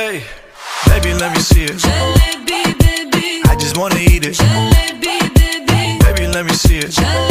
Hey, baby, let me see it. Jalebi, baby. I just wanna eat it. Jalebi, baby. Baby, let me see it. Jalebi.